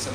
some